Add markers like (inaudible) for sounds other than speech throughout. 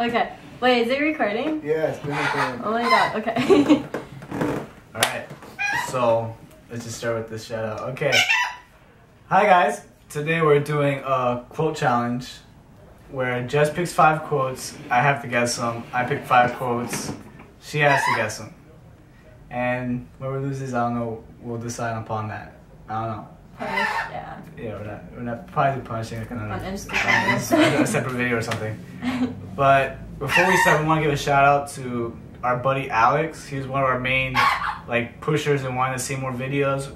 Okay. Wait, is it recording? Yeah, it's been recording. Oh my god. Okay. (laughs) All right. So let's just start with this shout out. Okay. Hi guys. Today we're doing a quote challenge where Jess picks five quotes. I have to guess them. I pick five quotes. She has to guess them. And whoever loses, I don't know. We'll decide upon that. I don't know. (laughs) yeah. Yeah, we're not. We're not probably punishing like another On Instagram. (laughs) on a separate video or something. But before we start, we want to give a shout out to our buddy Alex. He's one of our main like pushers and wanting to see more videos.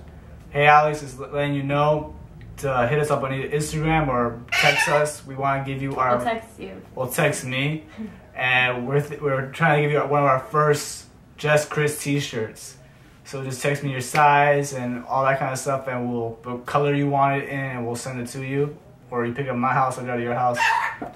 Hey Alex, is letting you know to hit us up on either Instagram or text us. We want to give you our I'll text you. well text me, and we're th- we're trying to give you one of our first Jes Cris T-shirts. So just text me your size and all that kind of stuff, and we'll the color you want it in, and we'll send it to you. Or you pick up my house, or go to your house,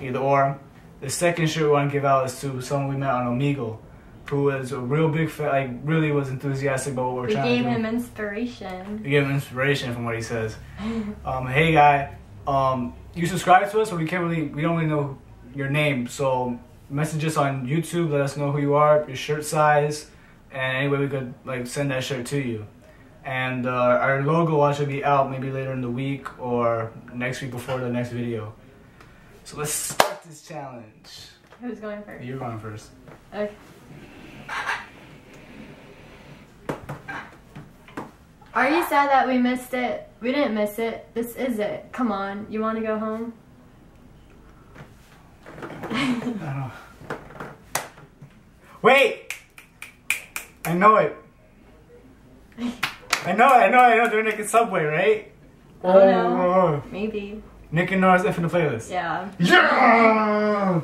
either or. The second shirt we want to give out is to someone we met on Omegle, who was a real big fan, like really was enthusiastic about what we're We trying to do. We gave him inspiration. We give him inspiration from what he says. (laughs) Um, hey guy, um, you subscribe to us, but we can't really, we don't really know your name. So message us on YouTube. Let us know who you are, your shirt size, and anyway we could like send that shirt to you. And uh, our logo will actually be out maybe later in the week or next week before the next video. So let's start this challenge. Who's going first? You're going first. Okay. Are you sad that we missed it? We didn't miss it. This is it. Come on. You want to go home? I don't know. Wait! I know it. I know it, I know it, I know they're Nick and Subway, right? Oh, Don't. Oh, Maybe. Nick and Nora's Infinite Playlist. Yeah. Yeah!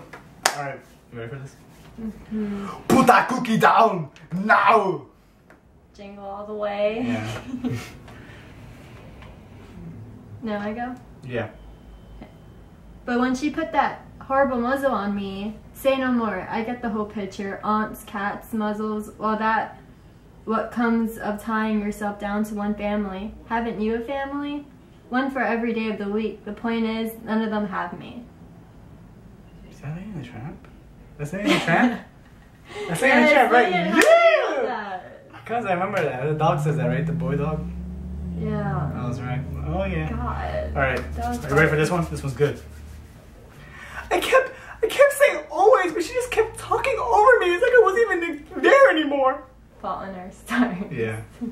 Alright, you ready for this? Mm-hmm. Put that cookie down! Now! Jingle all the way. Yeah. (laughs) No, I go. Yeah. But when she put that horrible muzzle on me, say no more. I get the whole picture. Aunts, cats, muzzles. Well, that what comes of tying yourself down to one family. Haven't you a family? One for every day of the week. The point is, none of them have me. Is that in the Tramp? That's in the Tramp? That's in the Tramp, right? Lady and the Tramp. Yeah! Because I remember that. The dog says that, right? The boy dog? Yeah. That was right. Oh, yeah. God. Alright. That Are you ready for this one? This one's good. I kept I kept saying always, but she just kept talking over me. It's like I wasn't even there anymore. Fault in our stars. Yeah. (laughs)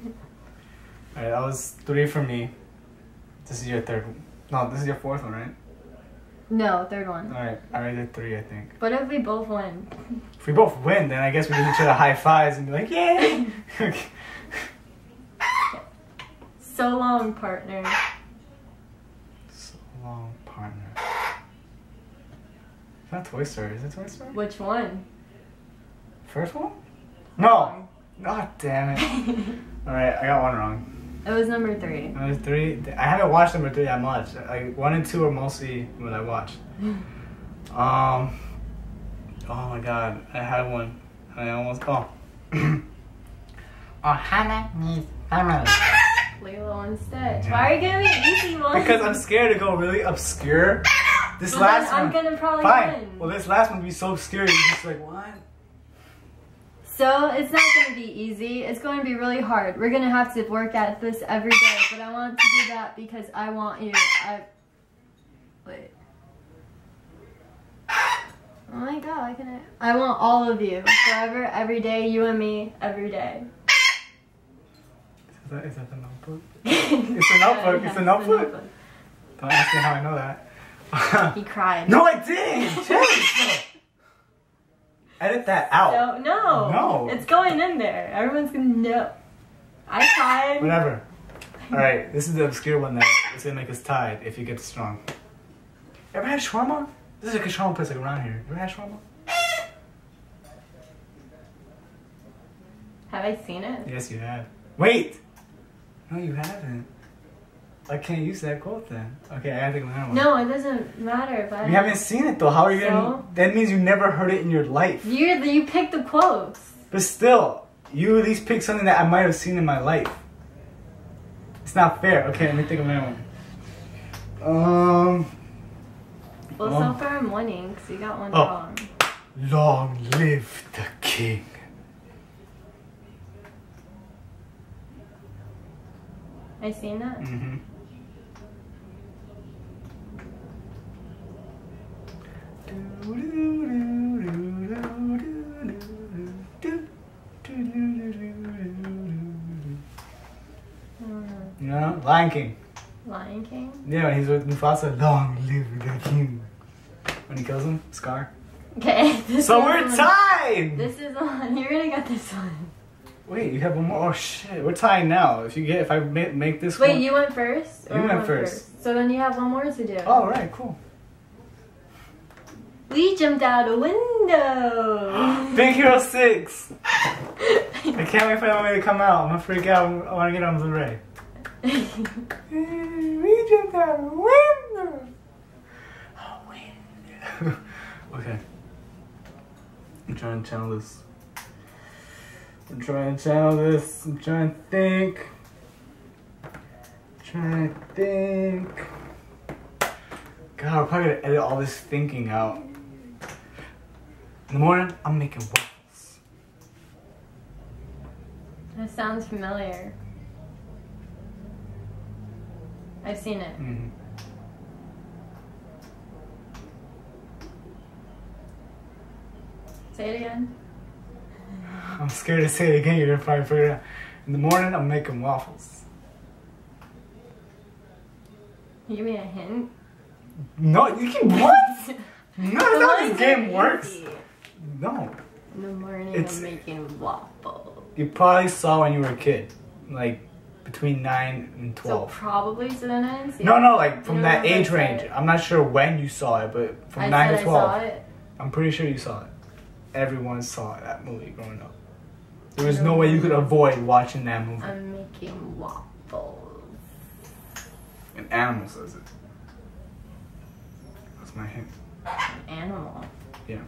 Alright, that was three for me. This is your third one. No, this is your fourth one, right? No, third one. Alright, I already did three, I think. What if we both win? If we both win, then I guess we give each other high fives and be like, yay! (laughs) (laughs) So long, partner. so long, partner. It's not Toy Story, is it Toy Story? Which one? First one? No! God damn it. (laughs) Alright, I got one wrong. It was number three. Number three, I haven't watched number three that much. Like one and two are mostly what I watch. (laughs) Um, oh my god, I had one. I almost oh. (clears throat) oh, Hannah needs family. Lilo and Stitch. Yeah. Why are you giving me easy (laughs) ones? Because I'm scared to go really obscure. This But last then I'm one, gonna probably fine. win. Well, this last one would be so scary. You're just like, what? So it's not gonna be easy. It's going to be really hard. We're gonna have to work at this every day. But I want to do that because I want you. I wait. Oh my god! I can. I want all of you forever, every day. You and me, every day. Is that, is that the notebook? (laughs) It's a notebook. It's a notebook. Don't ask me how I know that. (laughs) He cried. no, I didn't. (laughs) Edit that out. No, no. No. It's going in there. Everyone's gonna know. I cried. Whatever. (laughs) All right, this is the obscure one that is gonna make us tied if you get strong. Ever had shawarma? This is like a shawarma place like around here. Ever had shawarma? Have I seen it? Yes, you have. Wait. No, you haven't. I can't use that quote then. Okay, I gotta think of another one. No, it doesn't matter if I. You haven't seen it though. How are you gonna? That means you never heard it in your life. You you picked the quotes. But still, you at least picked something that I might have seen in my life. It's not fair. Okay, let me think of another one. Um. Well, Oh. so far I'm winning because you got one Oh. wrong. Long live the king. I seen that. Mm-hmm. I don't know. You know, Lion King. Lion King. Yeah, when he's with Mufasa, long live the king. When he kills him, Scar. Okay. (laughs) So we're one- tied. This is on. You're gonna get this one. Wait, you have one more. Oh shit, we're tied now. If you get, if I make, make this Wait, one. you went first. You I went first. So then you have one more to do. Oh right, cool. We jumped out a window. (gasps) Big Hero Six. I can't wait for that movie to come out. I'm gonna freak out. I want to get on Blu-ray. (laughs) we jumped out a window. A window. (laughs) okay. I'm trying to channel this. I'm trying to channel this. I'm trying to think. trying to think. God, we're probably gonna edit all this thinking out. In the morning, I'm making waffles. that sounds familiar. I've seen it. Mhm. Say it again. I'm scared to say it again. You're gonna probably figure it out. In the morning, I'm making waffles. Can you give me a hint? No, you can what? (laughs) No, that's how this game works. Easy. No, In the morning, It's- I'm making waffles. you probably saw when you were a kid, like between nine and twelve. so then I didn't No, no, like from You that age range. I'm not sure when you saw it, but from I nine to I twelve, saw it. I'm pretty sure you saw it. Everyone saw that movie growing up. There was no way you could avoid watching that movie. I'm making waffles. An animal says it. That's my hint. An animal. Yeah.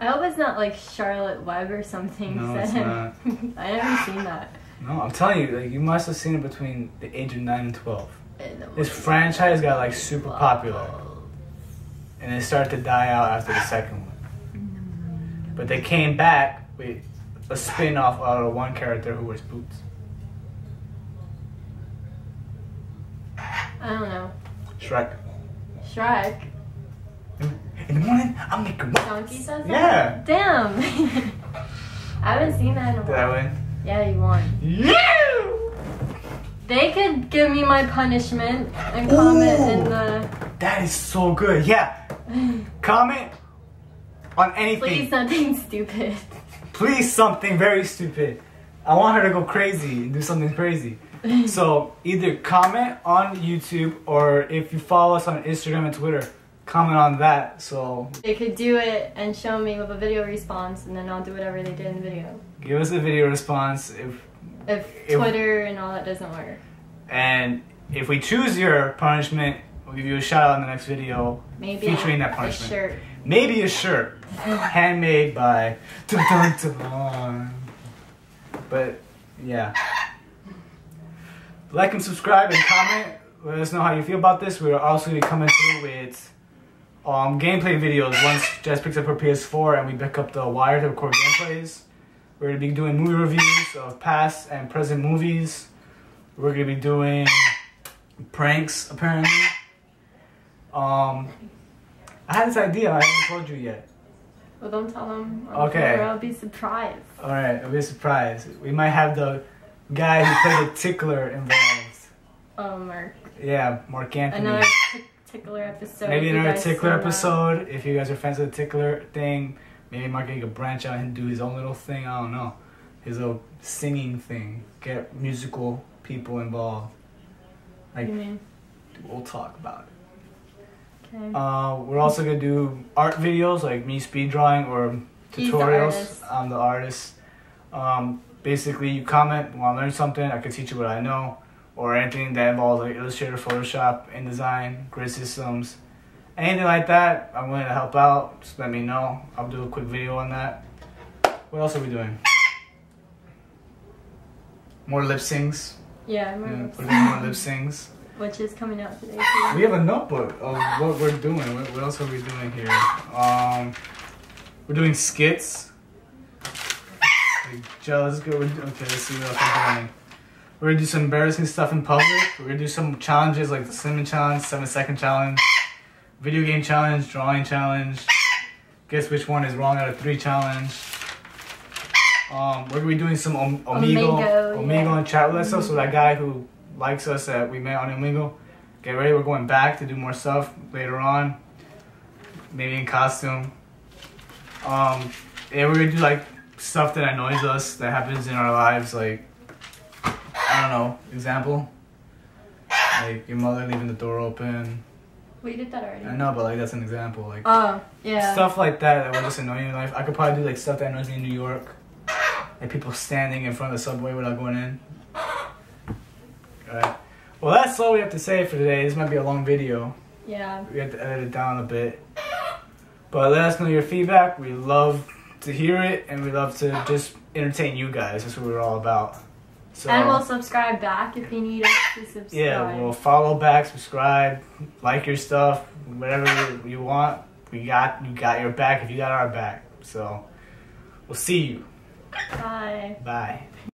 I hope it's not like Charlotte's Web or something. No, said it's it. not. (laughs) I never seen that. No, I'm telling you, like you must have seen it between the age of nine and twelve. the This franchise got like super popular, and it started to die out after the second one. But they came back with a spin-off out of one character who wears boots. I don't know. Shrek. Shrek. Hmm? In the morning, I'm making waffles. Donkey says that? Yeah. Damn. (laughs) I haven't seen that in a while. Did I win? Yeah, you won. Yeah. They could give me my punishment and comment in the. That is so good. Yeah. (laughs) Comment on anything. Please, nothing stupid. please something very stupid. I want her to go crazy and do something crazy. (laughs) so either comment on YouTube or if you follow us on Instagram and Twitter, comment on that. So They could do it and show me with a video response, and then I'll do whatever they did in the video. give us a video response if If If- Twitter and all that doesn't work, and if we choose your punishment, we'll give you a shout out in the next video maybe featuring that punishment. a shirt. Maybe a shirt (laughs) handmade by dun, dun, dun. But yeah. Like and subscribe and comment. Let us know how you feel about this. We're also gonna be coming through with um, gameplay videos once Jess picks up her PS4 and we pick up the wire to record gameplays. We're gonna be doing movie reviews of past and present movies. We're gonna be doing pranks apparently. Um, I had this idea. I haven't told you yet. Well, don't tell them. Okay. Or I'll be surprised. All right, I'll be surprised. We might have the guy who played the tickler involved. Oh, Mark. Yeah, Mark Anthony. Another tickler episode. maybe another tickler episode. If you guys are fans of the tickler thing, maybe Mark could branch out and do his own little thing. I don't know, his little singing thing. Get musical people involved. Like we'll talk about it. Okay. Uh, we're also gonna do art videos like me speed drawing or He's the tutorials. I'm the artist. Um, basically, you comment, want to learn something, I can teach you what I know, or anything that involves like Illustrator, Photoshop, InDesign, grid systems, anything like that. I'm willing to help out. Just let me know. I'll do a quick video on that. What else are we doing? More lip syncs. yeah, I'm Yeah, gonna- more lip syncs. (laughs) which is coming out today too. We have a notebook of what we're doing. What, what else are we doing here? Um, we're doing skits. Like, let's go. Okay, let's see what else we're doing. We're gonna do some embarrassing stuff in public. We're gonna do some challenges like the cinnamon challenge, seven second challenge, video game challenge, drawing challenge. Guess which one is wrong out of three challenge. Um, we're gonna be doing some om- Omegle, Omegle, yeah. and chat with us. So that guy who likes us that we met on Omegle, get ready. We're going back to do more stuff later on. Maybe in costume. Um, yeah, we're gonna do like stuff that annoys us that happens in our lives, like I don't know, example. Like your mother leaving the door open. We did that already. I know, but like that's an example. Like Oh, yeah. stuff like that that will just annoy you in life. I could probably do like stuff that annoys me in New York. Like people standing in front of the subway without going in. Alright. Well that's all we have to say for today. This might be a long video. Yeah. We have to edit it down a bit. But let us know your feedback. We love to hear it and we love to just entertain you guys. That's what we're all about. So and we'll subscribe back if you need us to subscribe. yeah, we'll follow back, subscribe, like your stuff, whatever you, you want. We got you got your back if you got our back. So we'll see you. Bye. Bye.